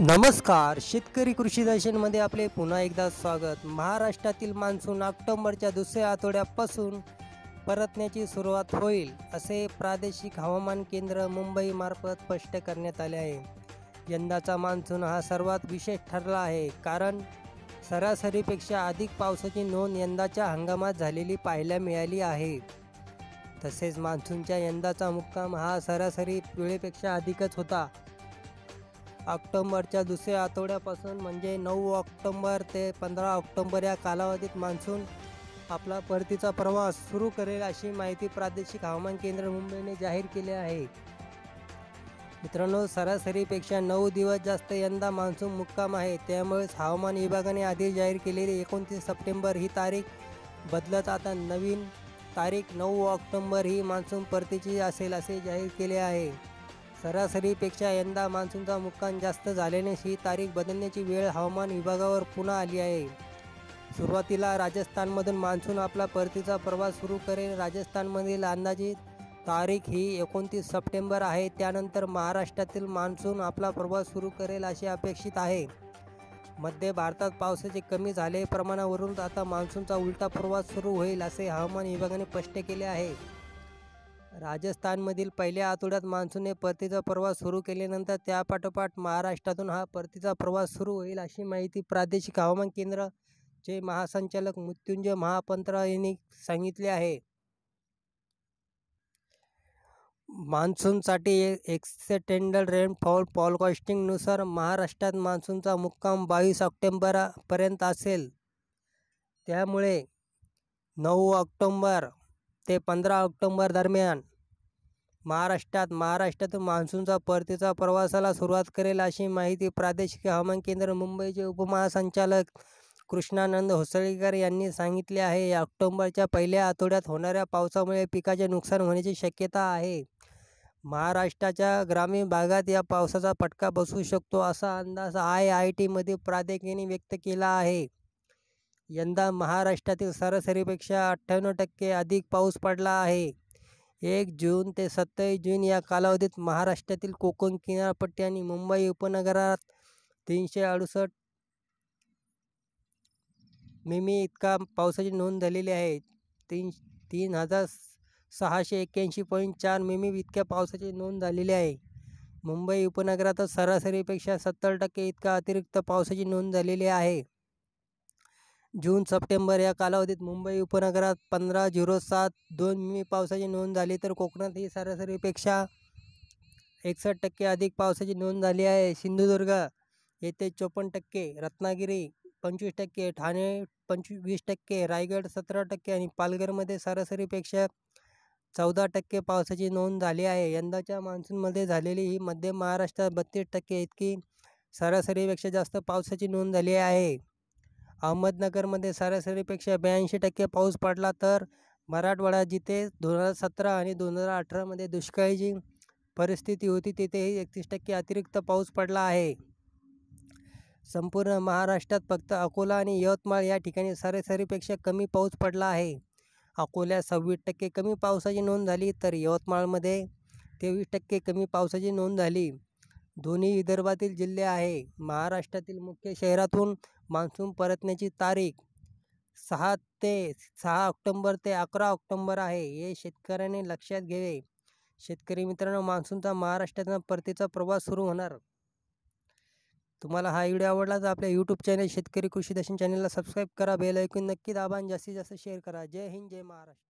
नमस्कार. शेतकरी कृषी दर्शनमध्ये आपले पुन्हा एकदा स्वागत. महाराष्ट्रातील मान्सून ऑक्टोबरच्या दुसऱ्या आठवड्यापासून परतण्याची सुरुवात होईल असे प्रादेशिक हवामान केंद्र मुंबईमार्फत स्पष्ट करण्यात आले आहे. यंदाचा मान्सून हा सर्वात विशेष ठरला आहे कारण सरासरीपेक्षा अधिक पावसाची नोंद यंदाच्या हंगामात झालेली पाहायला मिळाली आहे. तसेच मान्सूनच्या यंदाचा मुक्काम हा सरासरी वेळेपेक्षा अधिकच होता. ऑक्टोंबरच्या दुसऱ्या आठवड्यापासून म्हणजे नऊ ऑक्टोबर ते पंधरा ऑक्टोंबर या कालावधीत मान्सून आपला परतीचा प्रवास सुरू करेल अशी माहिती प्रादेशिक हवामान केंद्र मुंबईने जाहीर केली आहे. मित्रांनो सरासरीपेक्षा नऊ दिवस जास्त यंदा मान्सून मुक्काम आहे. त्यामुळेच हवामान विभागाने आधी जाहीर केलेली एकोणतीस सप्टेंबर ही तारीख बदलत आता नवीन तारीख नऊ ऑक्टोबर ही मान्सून परतीची असेल असे जाहीर केले आहे. सरासरीपेक्षा यंदा मान्सूनचा मुक्काम जास्त झाल्याने ही तारीख बदलण्याची वेळ हवामान विभागावर पुन्हा आली आहे. सुरुवातीला राजस्थानमधून मान्सून आपला परतीचा प्रवास सुरू करेल. राजस्थानमधील अंदाजित तारीख ही एकोणतीस सप्टेंबर आहे. त्यानंतर महाराष्ट्रातील मान्सून आपला प्रवास सुरू करेल अशी अपेक्षित आहे. मध्य भारतात पावसाचे कमी झाले प्रमाणावरून आता मान्सूनचा उलटा प्रवास सुरू होईल असे हवामान विभागाने स्पष्ट केले आहे. राजस्थानमधील पहिल्या आठवड्यात मान्सूनने परतीचा प्रवास सुरू केल्यानंतर त्यापाठोपाठ महाराष्ट्रातून हा परतीचा प्रवास सुरू होईल अशी माहिती प्रादेशिक हवामान केंद्राचे महासंचालक मृत्युंजय महापंत्रा यांनी सांगितले आहे. मान्सूनसाठी एक्सेटेंडल रेनफॉल पॉलकॉस्टिंगनुसार महाराष्ट्रात मान्सूनचा मुक्काम बावीस ऑक्टोंबरापर्यंत असेल. त्यामुळे नऊ ऑक्टोंबर ते पंधरा ऑक्टोंबर दरम्यान महाराष्ट्रात महाराष्ट्रातून मान्सूनचा परतीचा प्रवासाला सुरुवात करेल अशी माहिती प्रादेशिक हवामान केंद्र मुंबईचे उपमहासंचालक कृष्णानंद होसळीकर यांनी सांगितले आहे. ऑक्टोंबरच्या पहिल्या आठवड्यात होणाऱ्या पावसामुळे पिकाचे नुकसान होण्याची शक्यता आहे. महाराष्ट्राच्या ग्रामीण भागात या पावसाचा फटका बसू शकतो असा अंदाज आय आय टीमध्ये प्राध्यापकांनी व्यक्त केला आहे. यंदा महाराष्ट्रातील सरासरीपेक्षा अठ्ठ्याण्णव टक्के अधिक पाऊस पडला आहे. एक जून ते सत्तावीस जून या कालावधीत महाराष्ट्रातील कोकण किनारपट्टी आणि मुंबई उपनगरात तीनशे अडुसष्ट मिमी इतका पावसाची नोंद झालेली आहे. तीन तीन हजार सहाशे एक्क्याऐंशी पॉईंट चार मिमी इतक्या पावसाची नोंद झालेली आहे. मुंबई उपनगरातच सरासरीपेक्षा सत्तर टक्के इतका अतिरिक्त पावसाची नोंद झालेली आहे. जून सप्टेंबर या कालावधीत मुंबई उपनगरात पंधरा झिरो सात दोन मिमी पावसाची नोंद झाली तर कोकणात ही सरासरीपेक्षा एकसष्ट टक्के अधिक पावसाची नोंद झाली आहे. सिंधुदुर्ग येथे चोपन्न टक्के रत्नागिरी पंचवीस टक्के ठाणे पंचवीस टक्के रायगड सतरा टक्के आणि पालघरमध्ये सरासरीपेक्षा चौदा टक्के पावसाची नोंद झाली आहे. यंदाच्या मान्सूनमध्ये झालेली ही मध्य महाराष्ट्रात बत्तीस टक्के इतकी सरासरीपेक्षा जास्त पावसाची नोंद झाली आहे. अहमदनगरमध्ये सरासरीपेक्षा ब्याऐंशी टक्के पाऊस पडला तर मराठवाडा जिथे दोन हजार सतरा आणि दोन हजार अठरामध्ये दुष्काळी जी परिस्थिती होती तिथेही एकतीस टक्के अतिरिक्त पाऊस पडला आहे. संपूर्ण महाराष्ट्रात फक्त अकोला आणि यवतमाळ या ठिकाणी सरासरीपेक्षा कमी पाऊस पडला आहे. अकोल्यात सव्वीस टक्के कमी पावसाची नोंद झाली तर यवतमाळमध्ये तेवीस टक्के कमी पावसाची नोंद झाली. दोन्ही विदर्भातील जिल्हे आहे. महाराष्ट्रातील मुख्य शहरातून मान्सून परतण्याची तारीख सहा ते सहा ऑक्टोंबर ते अकरा ऑक्टोंबर आहे हे शेतकऱ्यांनी लक्षात घ्यावे. शेतकरी मित्रांनो मान्सूनचा महाराष्ट्राचा परतीचा प्रवास सुरू होणार. तुम्हाला हा व्हिडिओ आवडला तर आपल्या यूट्यूब चॅनल शेतकरी कृषी दर्शन चॅनलला सबस्क्राईब करा. बेल ऐकून नक्की दाबा आणि जास्तीत जास्त शेअर करा. जय हिंद जय महाराष्ट्र.